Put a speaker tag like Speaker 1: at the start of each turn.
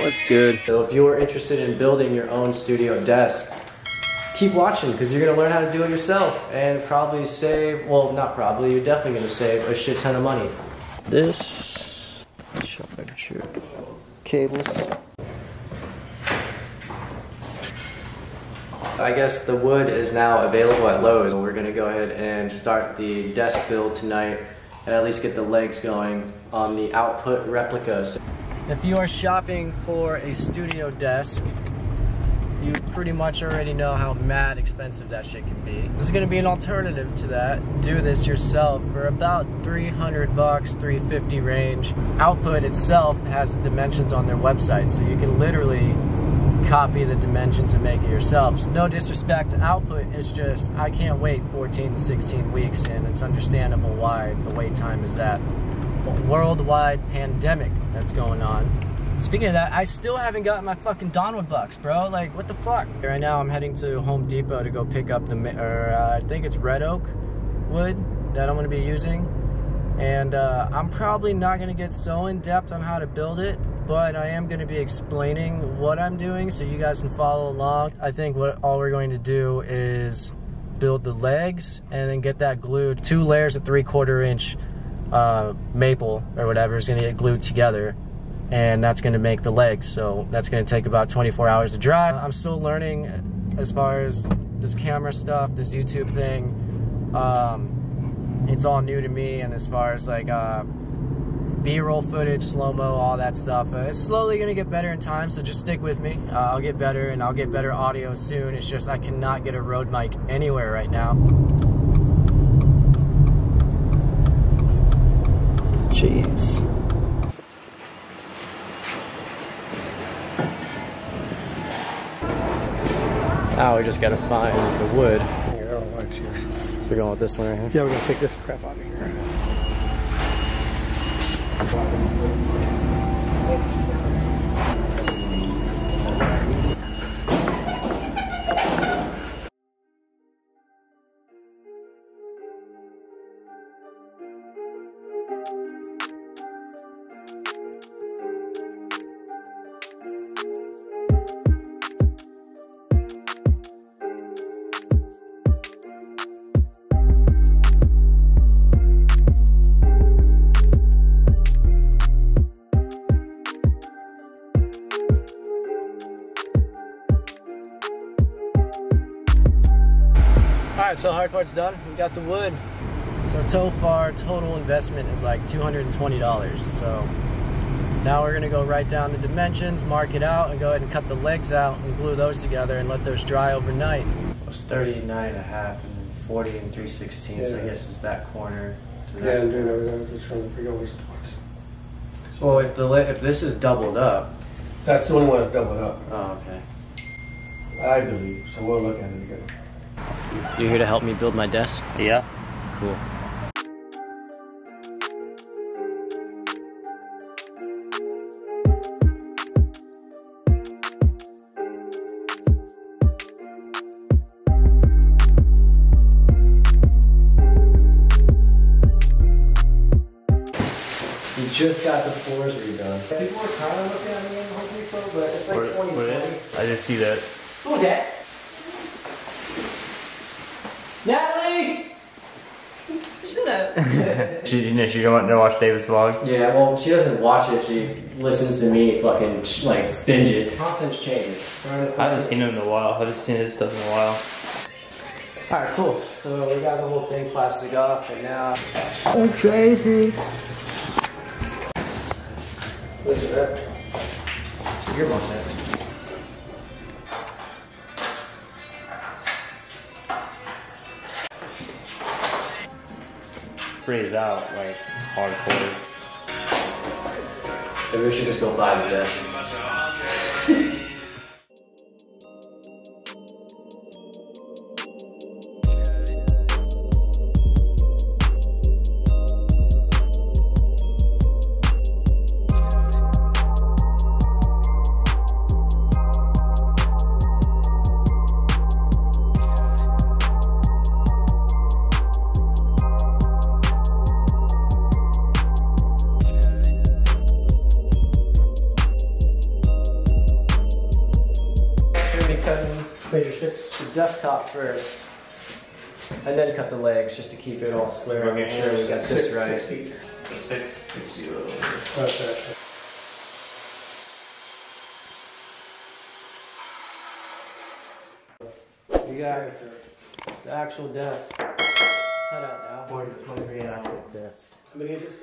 Speaker 1: What's good?
Speaker 2: So if you're interested in building your own studio desk, keep watching because you're gonna learn how to do it yourself and probably save, well, not probably, you're definitely gonna save a shit ton of money.
Speaker 1: This, I. Cables.
Speaker 2: I guess the wood is now available at Lowe's. We're gonna go ahead and start the desk build tonight and at least get the legs going on the output replica. If you are shopping for a studio desk, you pretty much already know how mad expensive that shit can be. This is gonna be an alternative to that. Do this yourself for about 300 bucks, 350 range. Output itself has the dimensions on their website, so you can literally copy the dimensions and make it yourself. No disrespect to output, it's just I can't wait 14 to 16 weeks and it's understandable why the wait time is that. Worldwide pandemic that's going on. Speaking of that, I still haven't gotten my fucking Donwood bucks, bro. Like, what the fuck? Right now, I'm heading to Home Depot to go pick up the, or uh, I think it's red oak wood that I'm gonna be using. And uh, I'm probably not gonna get so in depth on how to build it, but I am gonna be explaining what I'm doing so you guys can follow along. I think what all we're going to do is build the legs and then get that glued. Two layers of three quarter inch uh, maple or whatever is gonna get glued together and that's gonna make the legs. So that's gonna take about 24 hours to dry. I'm still learning as far as this camera stuff, this YouTube thing. Um, it's all new to me and as far as like uh, B-roll footage, slow-mo, all that stuff. Uh, it's slowly gonna get better in time, so just stick with me. Uh, I'll get better and I'll get better audio soon. It's just I cannot get a Rode mic anywhere right now. Jeez. Now we just gotta find the wood. So we're going with this one right here.
Speaker 3: Yeah, we're gonna take this crap out of here.
Speaker 2: Right, so hard part's done. We got the wood. So so far, total investment is like $220. So now we're gonna go write down the dimensions, mark it out, and go ahead and cut the legs out and glue those together and let those dry overnight. It was 39 and a half and then 40 and 3 16ths, I guess it's back corner to
Speaker 3: Yeah,
Speaker 2: that.
Speaker 3: and doing everything, I'm just trying to figure out what's, what's.
Speaker 2: Well, if the le- if this is doubled up,
Speaker 3: That's the only one that's doubled up,
Speaker 2: oh, okay.
Speaker 3: I believe, so we'll look at it again.
Speaker 2: You're here to help me build my desk?
Speaker 1: Yeah.
Speaker 2: Cool. We just got the floors redone. People were kind of looking at me in Home Depot, but it's like 2020.
Speaker 1: I didn't see that.
Speaker 2: Who was that? Shut up.
Speaker 1: She, you know, she don't want to watch David's vlogs.
Speaker 2: yeah, well, she doesn't watch it. She listens to me fucking like binge it. Content's changing.
Speaker 1: I haven't seen him in a while. I haven't seen his stuff in a while.
Speaker 2: All right, cool. So we got the whole thing plastic off, and now
Speaker 1: I'm crazy.
Speaker 3: Look at that.
Speaker 2: your mom's it.
Speaker 1: Freeze out like hardcore.
Speaker 2: Maybe we should just go buy the desk.
Speaker 3: cutting measure six.
Speaker 2: the desktop first, and then cut the legs just to keep it all square and make sure we got this right.
Speaker 3: Six feet.
Speaker 1: Six, six zero.
Speaker 3: Okay.
Speaker 2: We got the actual desk. Cut out now.
Speaker 1: Forty, twenty-three and a half.
Speaker 2: Desk.
Speaker 3: How many inches?